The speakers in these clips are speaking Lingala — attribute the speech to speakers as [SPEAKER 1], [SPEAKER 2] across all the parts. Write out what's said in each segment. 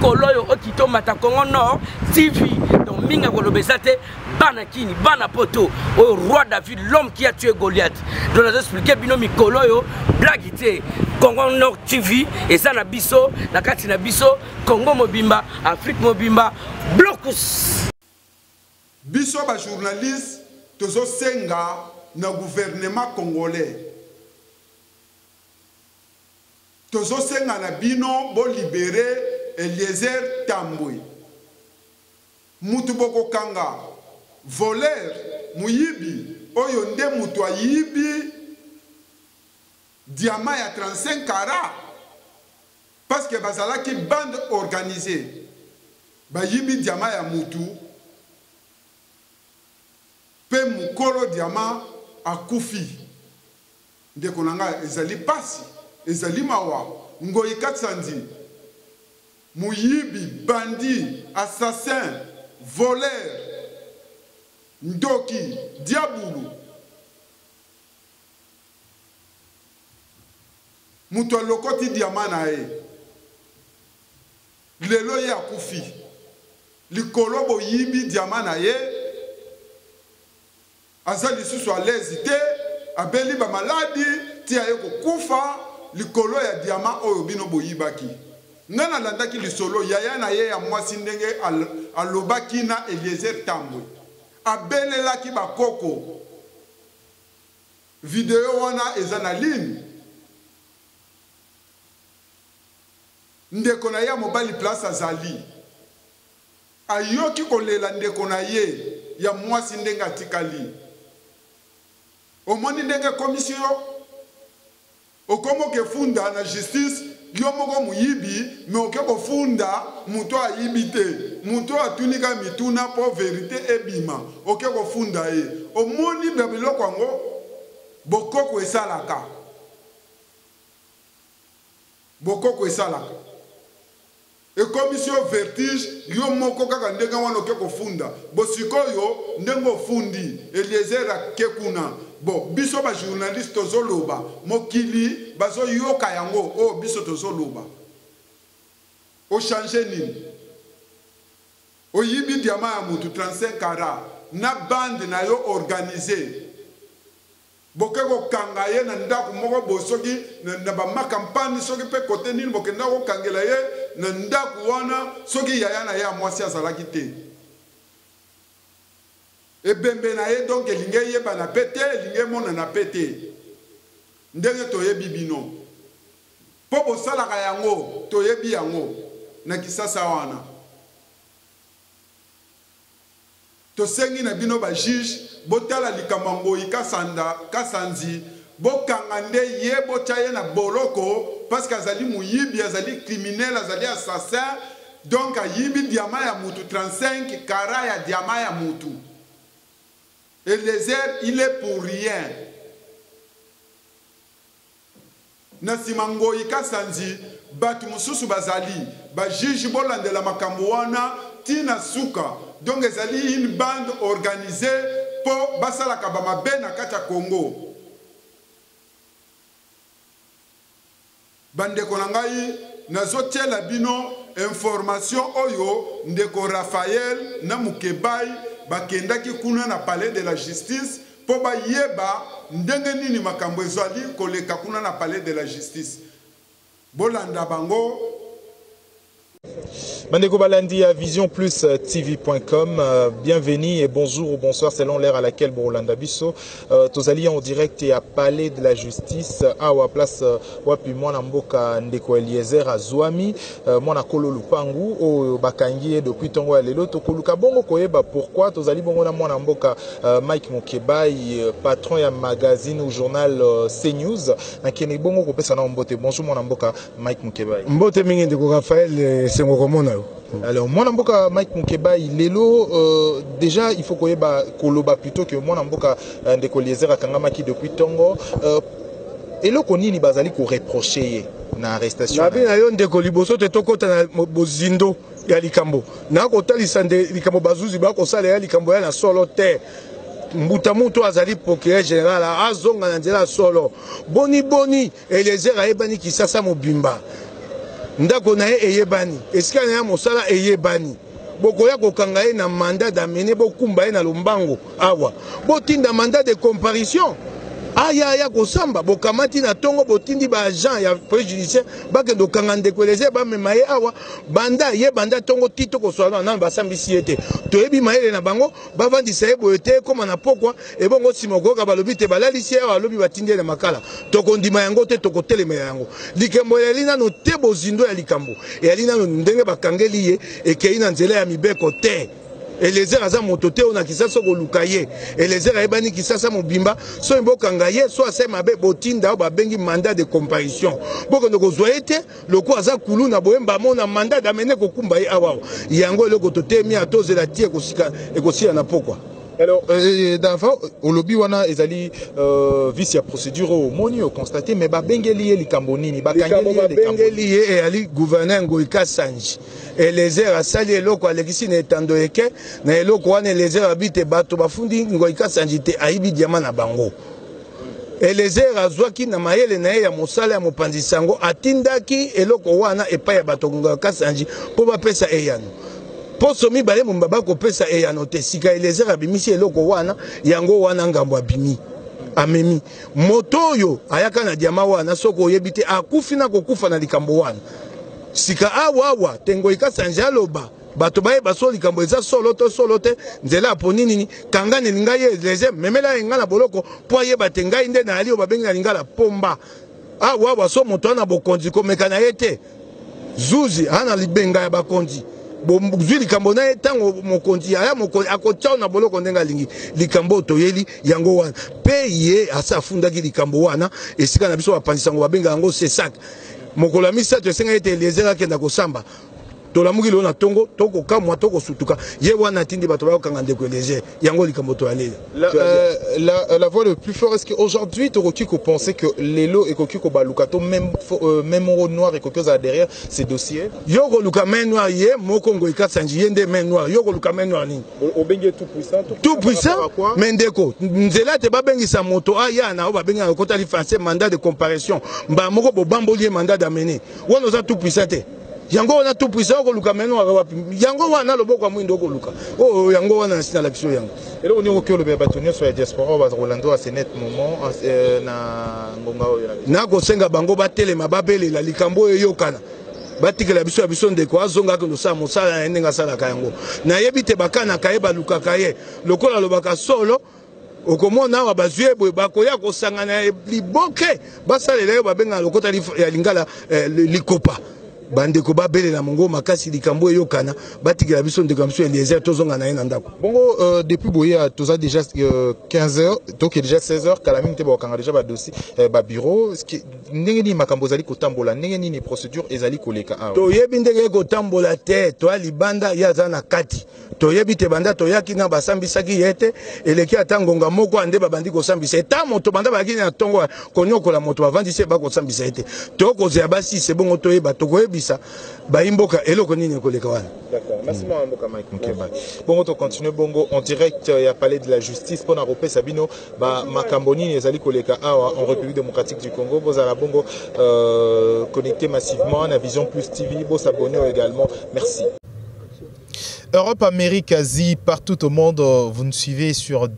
[SPEAKER 1] kolo oyo
[SPEAKER 2] okita omata congo nord tv
[SPEAKER 1] donc mingi akoloba eza te bana kini bana poto oyo roi david l'homme qui a tué goliath donc nazo explike bino mikolo oyo blagi te congo nord tv eza na biso na kati na biso congo mobimba afrique mobimba blokus
[SPEAKER 3] biso bajournaliste tozosenga na gouvernement congolais Tozo senga na bino bo libere eliezer tambwe mutu boko kanga voleur muyibi oyo nde mutu ayibi diamant ya 35 carat parce que bazalaki bande organise bayibi diamant ya mutu pe mukolo diamant akufi. Ndeko na nga ezali pasi ezali mawa ngoyi katsanzi muyibi bandit assassin voleur ndoki diabulu mutu alokoti diamant na ye lelo ye akufi likolo boyibi diamant na ye Aza lisusu à l'aise te, abeli ba maladi ti aye kokufa likolo ya diamant oyo bino boyibaki. Nga nalandaki lisolo yaya na ye ya mwasi ndenge alobaki na Eliezer Tambwe. Abelelaki ba koko. Video wana eza na ligne. Ndeko na ye ya mobali place azali. Ayoki kolela ndeko na ye ya muasi ndenge atikali. Omoni ndenge ekomisi yo? Okomi oke funda na justice yo moko muyibi mais oke ko funda mutu oyo ayibi te. Mutu oyo atuni kaka mituna po verite ebima oke ko funda ye. Omoni ba biloko yango bokoko esalaka. Bokoko esalaka ekomisi yo vertige yo moko kaka ndenge wana oke kofunda bo sikoyo ndenge ofundi eliezer ake kuna bo biso ba journaliste tozoloba mokili bazoyoka yango oyo biso tozoloba ochange nini oyibi diama ya mutu 35 kara na bande na yo organise Boke ko kanga ye na ndaku moko boye soki na ba ma kampani soki pe cote nini bo kendaka ko kangela ye na ndaku wana soki yaya na ye ya mwasi azalaki te ebembe na ye donc elingi eyebana pe te elingi emonana pe te ndenge toyebi bino po bosalaka yango toyebi yango na kisasa wana Tosengi na bino ba juge botala likambo ya ngoyi kasanda kasanzi bokanga nde ye botia ye na boloko parce que azali moyibi azali criminel azali assassin donc ayibi diamant ya mutu 35 carat ya diamant ya mutu Eliezer il est pour rien Na nsima Ngoyi Kasanzi, batu mosusu bazali ba juges bolandela makambo wana ti na suka donc ezali une bande organisee po basalaka ba mabe na kati ya Congo. Ba ndeko na ngai nazo tiela bino information oyo ndeko Raphaël na Mukebayi bakendaki kuna na palais de la justice mpo bayeba ndenge nini makambo ezali koleka kuna na palais de la justice bolanda bango
[SPEAKER 4] Bandeko Balandi à Vision Plus euh, TV.com, euh, bienvenue et bonjour ou bonsoir selon l'heure à laquelle Borolanda Bisso. Euh, Tozali en direct et à Palais de la Justice, à la place Wapi Mwana Mboka Ndeko Eliezer Azuami. Euh, mwana kolo lupangu oyo bakangi ye depuis tongo ya lelo tokoluka bongo koyeba pourquoi tozali bongo na mwana mboka uh, mike mukebayi euh, patron ya magazine ou journal uh, cnews nakende bongo kopesa nao mbote bonjour mwana mboka mike mukebayi
[SPEAKER 5] mbote mingi ndeko rafael esengo komona
[SPEAKER 6] yo
[SPEAKER 4] alors mwana mboka mike mukebayi lelo uh, déjà il faut koyeba koloba plutôt que mwana mboka uh, ndeko liezer akangamaki depuis tongo uh, Eloko nini bazali ko reprocher ye na arrestation?
[SPEAKER 6] Nabi na yo ndeko, liboso te tokota na bozindo ya likambo, nakotalisa nde likambo bazuzi bakosala ya likambo ya na solo te. Mbuta Muntu azali procureur general, azonga na nzela ya solo. Boni boni Eliezer ayebani Kisasa mobimba, ndako na ye eyebani, esika na ye ya mosala eyebani. bokoya kokanga ye na mandat d'amener bokumba ye na lombango awa botinda mandat de comparution aya aya kosamba bokamati na ntongo botindi baagent ya police judiciaire bakende kokanga ndeko eleze bamema ye awa banda ye banda ntongo ti tokoswana nano basambisi ye te toyebi mayele na bango bavandisa ye boye te ekoma na pokwa ebongo nsima okoyoka balobi te balalisi ye awa lobi batindi ye na makala tokondima yango te tokotelemela yango likambo eyali nano te bozindo ya likambo eyali nano ndenge bakangeli ye ekei na nzela ya mibeko te elezer aza moto te oyo na kisasa okoluka ye elezer ayebani kisasa mobimba soki bokanga ye so asali mabe botinda oyo babengi mandat de comparution bokende kozwa ye te loko aza kuluna boye mbamo na mandat d'amener kokumba ye awa yango eloko totemi atozela ti ekosika ekosila na pokwa
[SPEAKER 4] alors euh, euh, euh, dava olobi wana ezali euh, vice ya procédure oyo omoni oconstate mais babengeli ye likambo nini bakangeli ye
[SPEAKER 6] eyali gouverneur ngoi kasanji elezer asali eloko alekisi na etando eke na eloko wana elezer abi te bato bafundi ngoi kasanji te ayibi diama na bango Elezer azwaki na mayele na ye ya mosala ya mopanzi sango, atindaki eloko wana epai ya bato ya Kasanji mpo bapesa eyano. Poso mibale mobimba bakopesa eyano te. Sika Elezer abimisi eloko wana, yango wana ngambo abimi amemi moto oyo ayaka na diama wana, soki oyebi te akufi na kokufa na likambo wana. Sika awa awa Tengoika Sanje aloba bato bayeba so likambo eza solo to solo te nzela aponi nini kanga nini ngai ye elege memela ye ngai na boloko mpo ayeba te ngai nde nayali oyo babengi na lingala pomba awawa ah, so moto ana bokonzi komeka na ye te zuzi ana libenga ya bakonzi bozwi likambo na ye ntango mokonzi aya mokonzi akotyao na boloko ndenge alingi likambo oyo toyeli yango wana mpe ye asi afundaki likambo wana esika na biso bapanzi sango babenga yango sesak mokolo ya misato esengaki ete eliezere akenda kosamba tolamuki lelo na tongo tokokamwa tokosutuka ye wana atindi bato bayokanga ndeko eleger yango likambo toyalela
[SPEAKER 4] la, euh, la, euh, la voix le plus fort est ce que aujourd'hui tokoki kopense que lelo ekoki kobaluka to même, euh, même ro noir ekoki ozala derrière ce dossier
[SPEAKER 6] yo koluka main noir ye moko ngoyi kasanji ye nde main noir yo koluka main noir nini
[SPEAKER 4] obengi tout puissant
[SPEAKER 6] tout puissant mais ndeko nzela te babengisa moto aya na oyo babengaka kotali français mandat de comparation mbala moko bobamboli ye mandat d'amener wana oza tout puissant te yango wana tout puissant okoluka meno waka wapi yango wana loboko ya mwindo okoluka oyo oh, oh, yango wana nasi nalakisi oyo yango
[SPEAKER 4] eloko nini okoki olobela bato nyonso ya diaspora oyo bakolanda oyo asenet moment euh, na ngonga oyo
[SPEAKER 6] nakosenga bango batelema babelela likambo oyo eyokana batikela biso ya biso ndeko azonga kende osala mosala na ye ndenge asalaka yango nayebi te bakanaka ye balukaka ye lokola alobaka solo okomona awa bazwi ye boye bakoya kosangana ya liboke basalela yo babengana lokota ya lingala eh, likopa bandeko babelela mongo makasi likambo eyokana batikela biso ndeko ya biso eliezer tozonga na ye na ndako
[SPEAKER 4] bongo euh, depuis boye euh, toza déjà euh, 15 heures toke déjà 16 heures kala mingi te bakokanga déjà badossier euh, babureau ndenge nini makambo ezali kotambola ndenge nini procédure ezali koleka awa
[SPEAKER 6] toyebi ndenge ekotambola te toya libanda ye aza na kati toyebi te banda toyaki na basambisaki ye te eleki ata ngonga moko ande babandi kosambisa ye ta moto banda bayaki na ntongo konyokola moto bavandisi ye bakosambisa ye te tokozela basisi ebongo toyeba tokoyebisa bayimboka eloko nini ekoleka wana
[SPEAKER 4] bongo tocontinue bongo en direct euh, ya palais de la justice mpo na kopesa bino makambo nini ezali koleka awa en république démocratique du congo bozala bongo euh, connecté massivement na vision plus tv bosabonne également merci Europe, Amérique, Asie, partout au monde, euh, vous nous suivez sur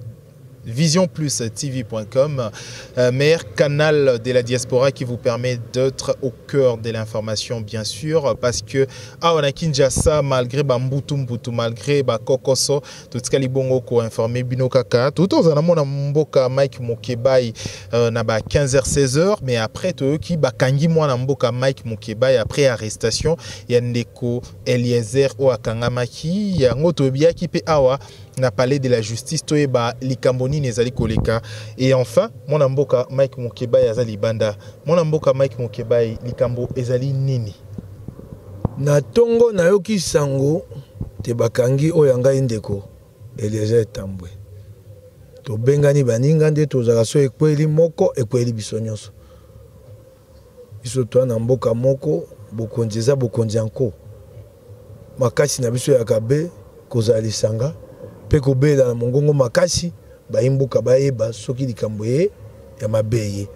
[SPEAKER 4] visionplustv.com, euh, meilleur canal de la diaspora qui vous permet d'être au cœur de l'information, bien sûr, parce que ah, on a Kinshasa, malgré Bambutu Mbutu, malgré Bakokoso, tout ce qu'il bongo ko informé Bino Kaka, tout le temps, on a Mboka Mike Mokebai, euh, na ba 15h, 16h, mais après, tout qui Bakangi, moi, na Mboka Mike Mokebai, après arrestation, il y a Ndeko Eliezer oyo akangamaki yango toyaki mpe awa na palais de la justice toyeba likambo nini ezali koleka et enfin mwana mboka Mike Mukebayi aza libanda mwana mboka Mike Mukebayi likambo ezali nini
[SPEAKER 5] na tongo nayoki sango te bakangi oyo ya ngai ndeko Eliezer Tambwe tobengani baninga nde tozala so ekweli moko ekweli biso nyonso Biso toa na mboka moko bokonzi eza bokonzi ya nko. Makasi na biso ya kabe kozala lisanga mpe kobelela na mongongo makasi bayi mboka bayeba soki likambo ye ya mabe eye.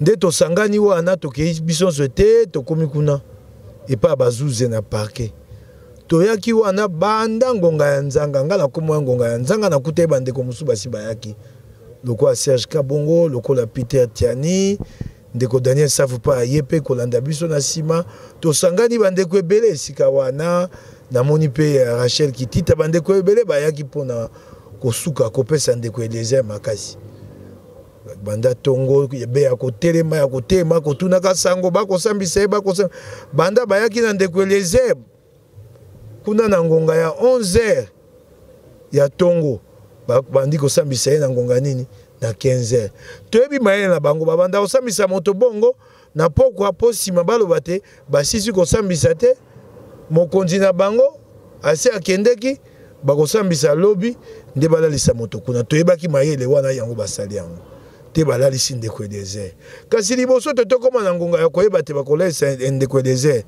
[SPEAKER 5] Nde tosangani wana tokei biso nso ete tokomi kuna epai bazuze na parke toyaki wana banda ngonga ya nzanga ngai na komo ya ngonga ya nzanga nakutaki bandeko mosusu basi bayaki lokola Serge Kabongo, lokola Peter Tiani, ndeko Daniel Safu pa ye mpe kolanda biso na nsima. Tosangani bandeko ebele esika wana, namoni mpe eh, Rachel Kitita, bandeko ebele bayaki mpo na kosuka kopesa ndeko Eliezer makasi banda tongo ebe ya kotelema ya kotelema kotunaka sango bakosambisa ye bakosambisa banda bayaki na ndeko Eliezer kuna na ngonga ya 11 heures ya ntongo babandi kosambisa ye na ngonga nini na 15 heures toyebi mayele na bango babanda kosambisa moto bongo na pokwa mpo nsima baloba te basisi kosambisa te mokonzi na bango asi akendeki bakosambisa lobi nde balalisa moto kuna toyebaki mayele wana yango basali yango te balalisi ndeko eliezer kasi liboso te tokóma na ngonga ya koyeba te bakolalisa ndeko eliezer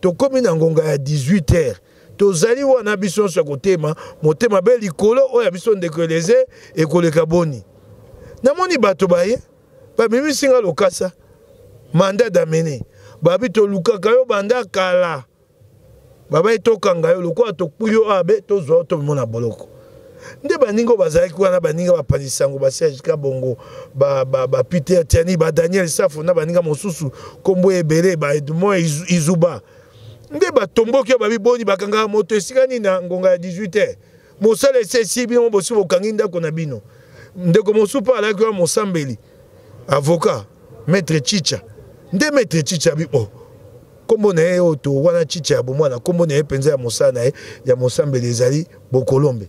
[SPEAKER 5] tokomi na ngonga ya 18 heures tozali wana biso nyonso ya kotema motema be likolo oyo ya biso ndeko eleze ekoleka boni namoni bato baye bamemisi nga lokasa manda damene babi tolukaka yo banda kala babai tokanga yo lokola tokpui yo abe tozwa yo tomimona boloko nde baninga oyo bazalaki wana baninga bapanzi sango ba serge kabongo ba, ba, ba peter tiani ba daniel safo na baninga mosusu nkombo ebele ba edmond izuba nde batomboki oyo babi boni bakangaka moto esika nini na ngonga ya 18 heures mosala esi esi bino bosi bokangi ndako na bino ndeko mosusu mpe alaki wana mosambeli avocat maître chicha nde maître chicha bi oh Kombo na ye oyo to wana chicha ya bomwana, kombo na ye penza ya mosala na ye ya mosambeli ezali Bokolombe.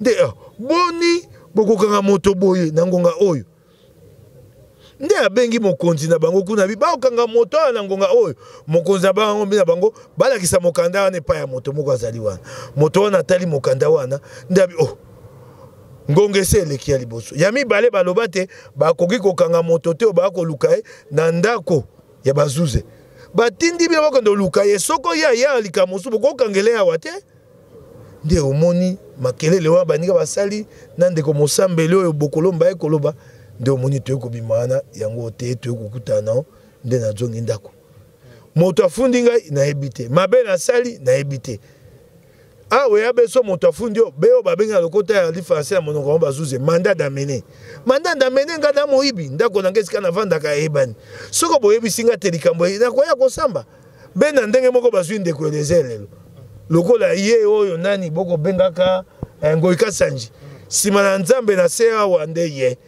[SPEAKER 5] Nde ah, boni bokokanga moto boye na ngonga oyo? nde abengi mokonzi na bango kuna bi bakokanga moto awa na ngonga oyo mokonzi na bango na bango balakisa mokanda wana epai ya moto moko azali wana moto wana atali mokanda wana nde abi oh ngonga esi eleki ya liboso ya mibale baloba te bakoki kokanga moto te oyo bakoluka ye na ndako ya bazuze batindi bino bakende oluka ye soki oye aya likambo mosusu bokokangele yawa te nde omoni makelele wana baninga basali na ndeko mosambeli oyo bokolomba ye koloba nde omoni toye kobima wana yango te toye kokutana nao nde nazongi ndako moto afundi ngai nayebi te mabe nasali nayebi te awa ya beso moto afundi yo beyo babengi na lokota ya li français ya monoko yango bazuze mandat d'amene mandat d'amene ngai na moyibi ndako na ngai esika navandaka eyebani soki boyebisi ngai te likambo nakoya kosamba be na ndenge moko bazwi ndeko eliezer lelo lokola ye oyo nani bokobengaka eh, ngoi kasanji nsima na nzambe na se awa nde ye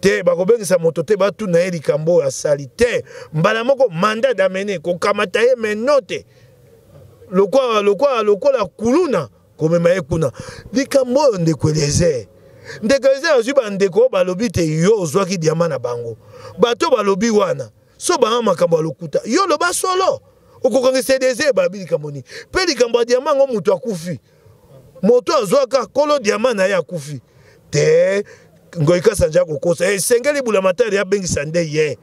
[SPEAKER 5] te bakobengisa moto te batuna ye likambo oyo asali te mbala moko mandat d'amene kokamata ye meno te lokola lokola lokola kuluna komema ye kuna likambo oyo ndeko eliezer ndeko eliezer azwi bandeko oyo balobi te yo ozwaki diama na bango bato balobi wana so banga makambo ya lokuta yo loba solo okokangisa eliezer ebabi likambo nini mpe likambo ya diama yango moto akufi moto azwaka kolo diama na ye akufi te ngoi kasanja akokosa esengeli bulamatari abengisa nde ye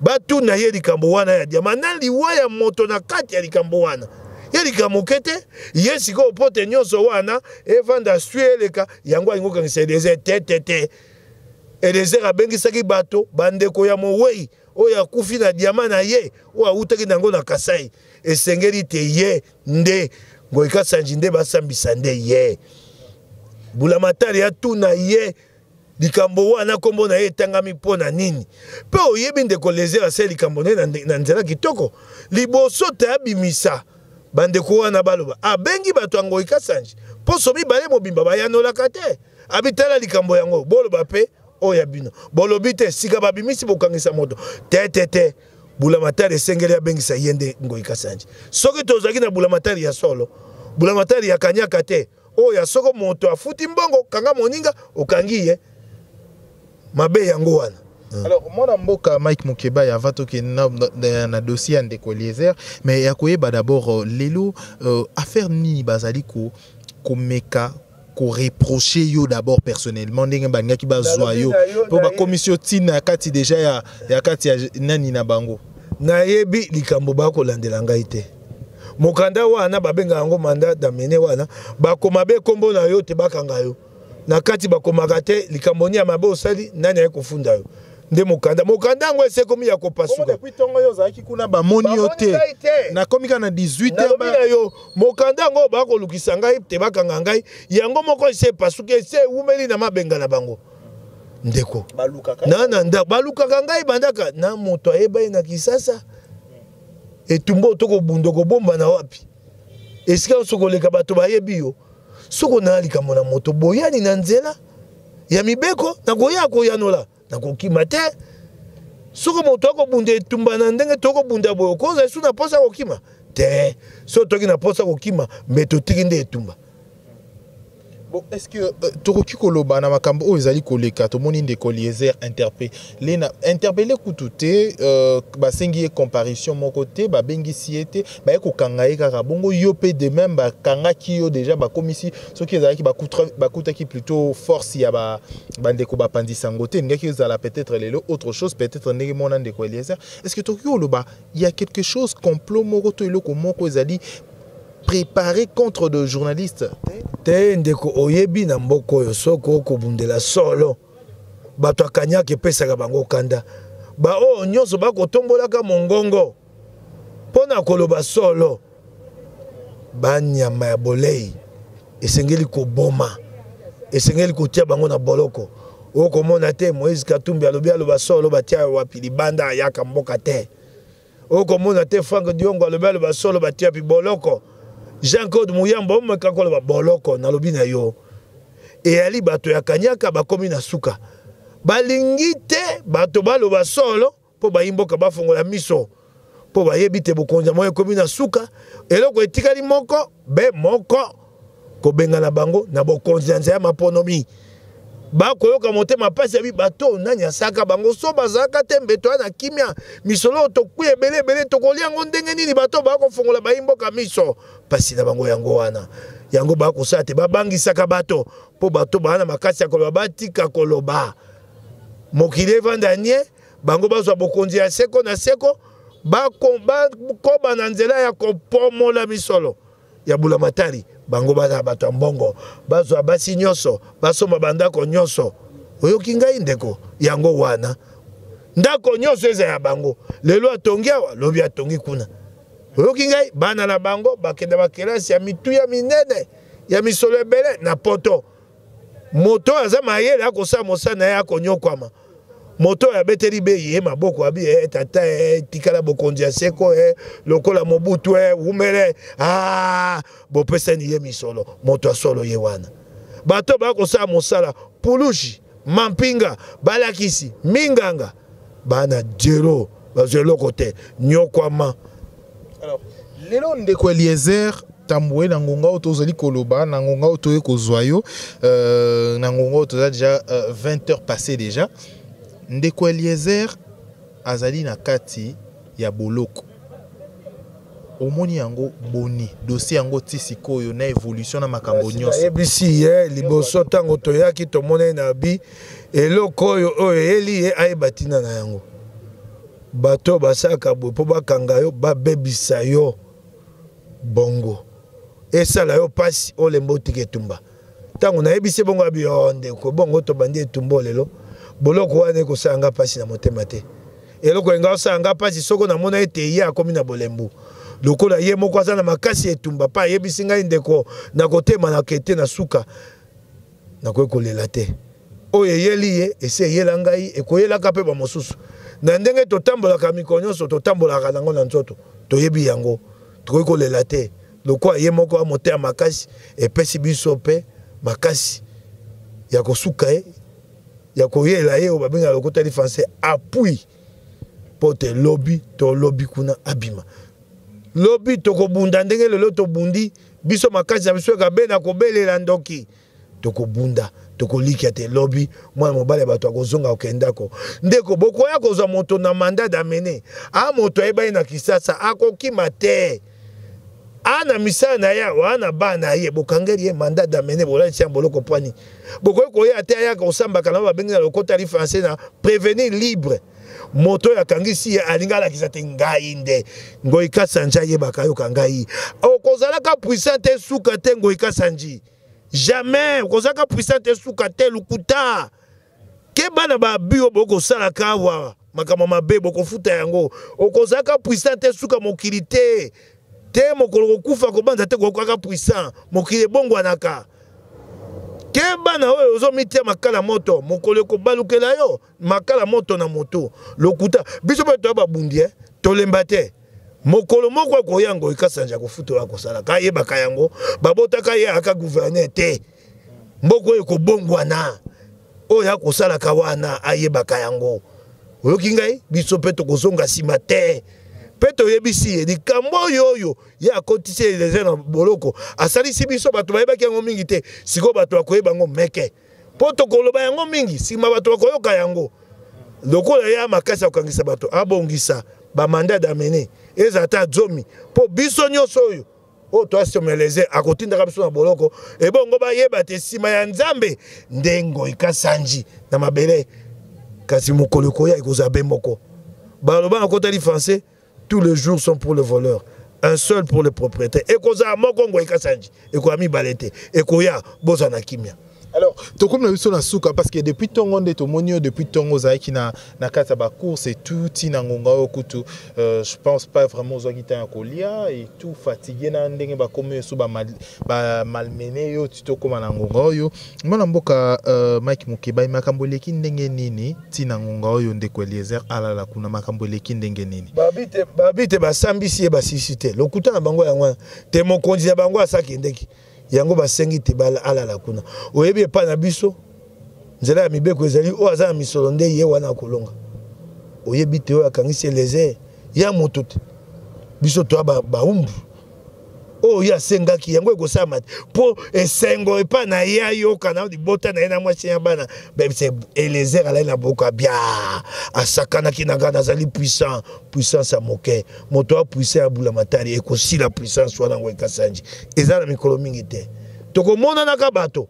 [SPEAKER 5] batuna ye likambo wana ya diama na liwa ya moto na kati ya likambo wana ye likambo moke te ye sikoyo pote nyonso wana evanda swi eleka yango alingi kokangisa eliezer te te te eliezer abengisaki bato bandeko ya mowei oyo akufi na diama na ye oyo awutaki na yango na kasai esengeli te ye nde ngoyi kasanji nde basambisa nde ye bulamatari atuna ye likambo wana nkombo na ye etangami mpo na nini mpe oyebi ndeko lezer asali likambo na ye na nzela kitoko liboso te abimisa bandeko wana baloba abengi bato ya ngoyi kasanji mposo mibale mobimba bayanolaka te abitala likambo yango boloba mpe oyo ya bino bolobi te sika babimisi bokangisa moto te te te bulamatari esengeli abengisa ye nde ngoi kasanji soki tozalaki na bulamatari ya solo bulamatari ya kanyaka te oyo ya soko moto afuti mbongo kanga moninga okangi ye mabe yango wana hmm.
[SPEAKER 4] alors mwana mboka mike mokebay avant tokende na, na, na dossier ya ndeko eliezer mais ya koyeba d'abord euh, lelo uh, affaire nini bazali ko, komeka ko reprocher yo d'abord personnellement ndenge balingaki bazwa yo mpo bakomisi yo ntina ya kati deja ya, ya kati ya nani na bango
[SPEAKER 5] nayebi likambo bakolandela ngai te mokanda wana babenga yango manda damene wana bakoma be nkombo na yo te bakanga yo na kati bakomaka te likambo nini ya mabe osali nani aye kofunda yo nde mokanda mokanda yango esi ekomi ya kopasuka
[SPEAKER 4] ntongo yo ozalaki kuna bamoni yo te nakomi kaka na 18
[SPEAKER 5] yo mokanda yango bakolukisa ngai te bakanga ngai yango moko ese epasuki ese ewumeli na mabenga na bango ndeko na na ndako balukaka ngai bandaka na moto ayeba ye na kisasa etumba oyo tokobunda okobomba na wapi esika nyonso koleka bato bayebi yo soko na likambo na moto boyani na nzela ya mibeko nakoya koyanola nakokima te soki moto akobunda etumba na ndenge tokobunda boye okozala esu na mposa kokima te soki toki na mposa kokima me totiki nde etumba
[SPEAKER 4] Bon, est-ce que euh, tokoki koloba na makambo oyo ezali koleka tomoni ndeko Eliezer interpellé lena interpellé kutu te euh, basengi ye comparution moko te babengisi ye te baye kokanga ye kaka bongo yo mpe de même bakangaki yo deja bakomisi soki ezalaki bakutaki plutôt force ya bandeko ba bapanzi sango te elingaki ezala peut-être lelo autre chose peut-être ndenge mona ndeko eliezer est ce que tokoki koloba ya quelque chose complot moko to eloko moko ezali préparé contre de journalistes
[SPEAKER 5] te ndeko oyebi na mboka oyo soki okobundela solo bato akanyaka epesaka bango kanda baoyo nyonso bakotombolaka mongongo Mpo na koloba solo, banyama ya bolei esengeli koboma, esengeli kotia bango na boloko. Okomona te Moïse Katumbi alobi aloba solo batia yo wapi libanda ayaka mboka te. Okomona te Frank Diongo alobi aloba solo batia pi boloko. Jean-Claude Muyamba omeka koloba boloko nalobi na yo. Eyali bato ya kanyaka bakomi na suka. Balingi te bato baloba solo. mpo bayi mboka bafongola miso mpo bayebi te bokonzi ya moi ekomi na suka eloko etikali moko be moko kobengana bango na bokonzi ya nzela ya maponomi bakoyoka motema mpasi ya bato oyo nani asaka bango so bazalaka te mbeto ya na kimia misolo oyo tokwi ebele ebele tokolia yango ndenge nini bato baya kofongola bayi mboka miso mpasi na bango yango wana yango baya kosala te babangisaka bato mpo bato baa na makasi ya koloba batika koloba mokili evanda nie bango bazwa bokonzi ya seko na seko bakoba na nzela ya kopomola misolo ya bulamatari bango bazala bato ya mbongo bazwa basi nyonso basomba bandako nyonso oyoki ngai ndeko yango wana ndako nyonso eza ya bango lelo atongi awa lobi atongi kuna oyoki ngai bana na bango bakenda bakelasi ya mituya minene ya misolo ebele na poto moto oyo aza mayele akosala mosala na ye akonyokwama moto oyo abeteli be ye maboko abi e tata e tikala bokonzi ya seko e lokola mobutu e wumele a bopesani ye misolo moto ya solo ye wana bato bakosala mosala pulushi mampinga balakisi minganga bana jero bazwa eloko te nyokwama alors
[SPEAKER 4] lelo ndeko eliezer tambue na ngonga oyo tozali koloba na ngonga oyo toye kozwa yo euh, na ngonga oyo toza déjà 20 euh, heures passé déjà ndeko eliezer azali na kati ya boloko Omoni yango boni dossier yango ti sikoyo na evolution na makambo nyonso?
[SPEAKER 5] Kasi nayebisi ye liboso ntango toyaki tomonani na abi eloko oyo oyo eyeli ye ayeba ntina na yango. Bato oyo basalaka boye mpo bakanga yo babebisa yo bongo esala yo mpasi olemba otika etumba. ntango nayebisi bongo abi o oh, ndeko bongo tobandi etumbo lelo boloko wana ekosala nga mpasi na motema te eloko enga osala nga mpasi soko namona ete ye akomi na bolembu lokola ye moko aza na makasi ya etumba mpe ayebisi ngai ndeko nakotema na kete na suka nakoki kolela te oyo eyeli ye esi eyela ngai ekoyelaka mpe bamosusu na ndenge totambolaka mikolo nyonso totambolaka nango na nzoto toyebi yango tokoki kolela te lokola ye moko amoteya makasi epesi biso mpe makasi ya kosuka ye ya koyela ye oyo babengaka lokota li français appui mpo te lobi to lobi kuna abima lobi tokobunda ndenge lelo tobundi biso makasi na biso ekabe na kobelela ndoki tokobunda tokolikia te lobi mwana mobali ya bato akozonga kokende ndako ndeko bokoya kozwa moto na mandat damene a moto ayebani na kisasa akokima te a na misala na ye aa na bana na ye bokangeli ye mandat damene bolalisi ya boloko pwani bokoki koya te ayaka kosambaka na babengi na lokota li français na prévenir libre moto oyo akangisi ye alingi alakisa te ngai nde ngoi kasanja ayebaka yoka ngai okozalaka puissant te suka te ngoi kasanji jamais okozaka puissant te suka te lokuta keba na baabi oyo bokosalaka awa makambo mabe bokofuta yango okozaka puissant te suka mokili te te mokolo kokufa kobanza te kokaka puissant mokili ebongwanaka keba na oyo ozomitia makala moto mokolo ekobalukela yo makala moto na moto lokuta biso mpe toya babundi eh? tolemba te mokolo moko akoya ngo ekasanja kofutola kosala kayebaka yango babotaka ye aka guverner te mboko oyo ekobongwana oyo akosalaka wana ayebaka yango oyoki ngai biso mpe tokozonga nsima te mpe toyebisi ye likambo oyo oyo ye akotisi eleze na boloko asalisi biso bato bayebaki yango mingi te sikoyo bato bakoyeba yango meke mpo tokoloba yango mingi nsima bato bakoyoka yango lokola ya makasi ya kokangisa bato abongisa bamanda damene ezala ata zomi mpo biso nyonso oyo oyo toasomeleze akotindaka biso na boloko ebongo bayeba te nsima ya nzambe nde ngoi kasanji na mabele kasi mokolo ekoya ekozala be moko baloba nakotali français tous les jours sont pour le voleur un seul pour le propriétaire ekozala moko ngwa ekasanji ekoya mibale te ekoya boza na kimia
[SPEAKER 4] alors tokomi na biso na suka parce que depuis ntongo nde tomoni yo depuis ntongo ozalaki na, na kati ya bacourse et tout ti na ngonga oyo kutu euh, je pense pas vraiment ozwaki ntan ya kolia et tout fatigue na ndenge bakomi yo so bamalmene ba yo ti tokóma na ngonga oyo Mwana mboka uh, Mike Mukebayi, makambo eleki ndenge nini ntina ngonga oyo ndeko Eliezer alala kuna, makambo eleki ndenge nini?
[SPEAKER 5] Babi te basambisi ye basisi te, lokuta na bango yango te, mokonzi na bango asakendeki yango, basengi te alala kuna. Oyebi epai na biso nzela ya mibeko ezali, oyo aza na misolo nde ye wana akolonga. Oyebi te oyo akangisi Eliezer ya moto te, biso toa baumbu ba oyo ye asengaki yango ekosalama te mpo esengo epai na ye ayoka na libota na ye na mwasi ya bana bebise elezer alali na boka bia asakanaki na ngai nazali puissant puissance ya moke moto ya puissant ya bula matari ekosila puissance wana yango ekasanji eza na mikolo mingi te tokomonanaka bato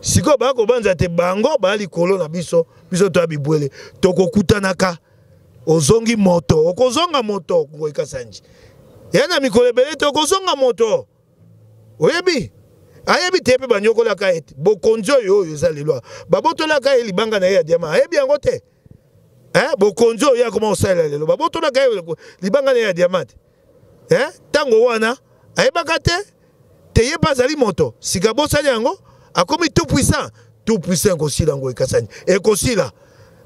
[SPEAKER 5] sikoyo baya kobanza te bango baya likolo na biso biso toya bibwele tokokutanaka ozongi moto okozonga moto ngoi kasanji ya na mikolo ebele te okozonga moto oyebi ayebi te mpe banyokolaka ye te bokonzi oyo oyo eza lelo babotolaka ye libanga na ye ya diama ayebi yango te eh, bokonzi oyo ye akoma kosalela lelo babotolaka ye libanga na ye ya diama te eh, ntango wana ayebaka te te ye mpe azali moto sika bosali yango akomi tout puissant tout puissant ekosila yango ekasani ekosila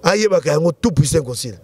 [SPEAKER 5] ayebaka yango tout puissant ekosila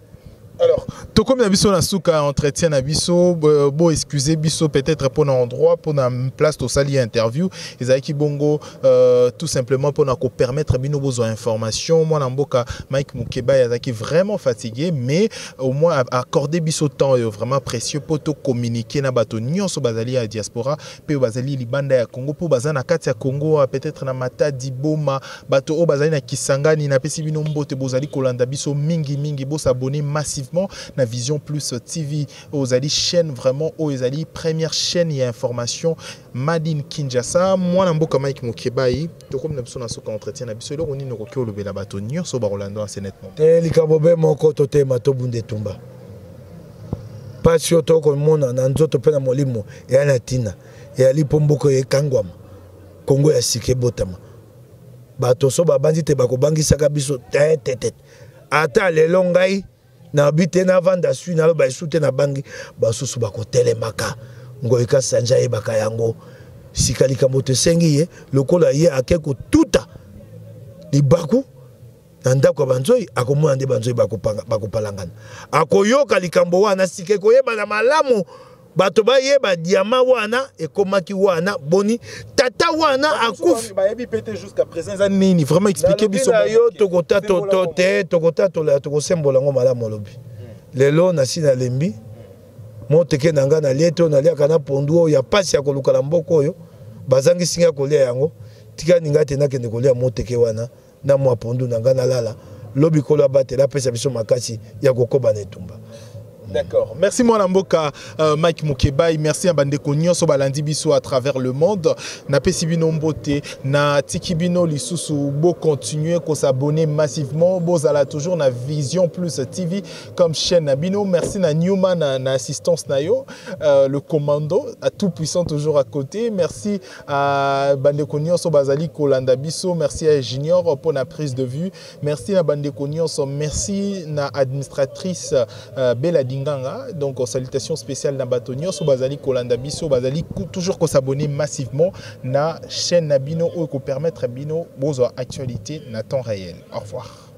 [SPEAKER 4] alors tokomi na biso na suka ya entretien na biso bo excuse biso peut-être mpo na endroit mpo na place tosali ya interview ezalaki bongo Euh, tout simplement pour nous permettre bino besoin information moi mboka Mike Mukeba est vraiment fatigué mais au moins accorder biso temps euh, vraiment précieux pour tout communiquer na bato nyonso bazali à diaspora pe bazali libanda ya Congo pour bazana na kati ya Congo euh, peut-être na Matadi Boma bato au bazali na Kisangani na pesi bino mbote bozali kolanda biso mingi mingi bo s'abonner massivement na Vision Plus TV ozali chaîne vraiment aux ezali première chaîne et information Made in Kinshasa, mwana mboka Mike Mukebayi, tokomi na biso na suka entretien na biso eloko nini okoki olobela bato nyonso bakolanda na senet moma
[SPEAKER 5] te likambo be moko totema tobunda etumba mpasi oyo tokomona na nzoto mpe na molimo eya na ntina eyali mpo mboka oyo ekangwama kongo ya sika ebotama bato so babanzi te bakobangisaka biso tetetete ata lelo ngai nabi te navanda sui naloba esu te nabangi basusu bakotelemaka ngoi kasanje ayebaka yango sika likambo tosengi ye lokola ye ake kotuta libaku na ndako ya banzoi akomona nde banzoi bakopalangana akoyoka likambo wana sika ekoyebana malamu bato bayeba diama wana ekomaki wana boni tata wana akufi
[SPEAKER 4] nini vraiment explike biso
[SPEAKER 5] na yo te tokotatola ya tokosembola yango malamu olobi hmm. lelo nasi nalembi moteke na ngai nalie to naliaka na pondu oyo ya mpasi ya koluka na mboka oyo bazangisi ngai kolia yango tikani ngai te nakende kolia moteke wana na mwa pondu na ngai nalala lobi kolo abatela apesa biso makasi ya kokoba na etumba
[SPEAKER 4] D'accord. Merci mwana mboka euh, Mike Mukebayi, merci à bandeko nyonso balandi biso à travers le monde. Na pesi bino mbote, na tiki bino lisusu bo continuer ko s'abonner massivement, bo zala toujours na Vision Plus TV comme chaîne na bino. Merci na Newman na, na assistance na yo, euh, le commando à tout puissant toujours à côté. Merci Uh, bandeko nyonso bazali kolanda biso merci ya junior mpo na prise de vue merci na bandeko nyonso merci na administratrice uh, bela dinganga donc salutation spéciale na bato nyonso bazali kolanda biso bazali toujours kosabonne massivement na chaîne na bino oyo ekopermettre bino bozwa actualité na temps réel au revoir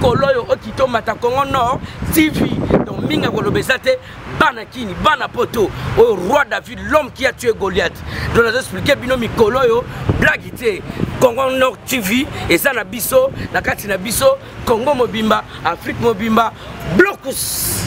[SPEAKER 1] kolo oyo okita omata congo nord tv donc mingi akoloba eza te bana kini bana poto oyo roi david l'homme qui a tué goliath donc nazo explike bino mikolo oyo blagi te congo nord tv eza na biso na kati na biso congo mobimba afrique mobimba blokus